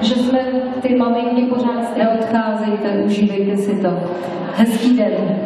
Že jsme ty maminky pořád Neodcházejte, užívejte si to. Hezký den.